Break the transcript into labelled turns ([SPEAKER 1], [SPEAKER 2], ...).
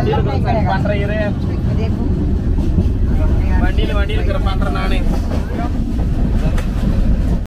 [SPEAKER 1] வண்டியில் பண்றேன் வண்டியில் வண்டியில் இருக்கிற பண்றேன் நானே.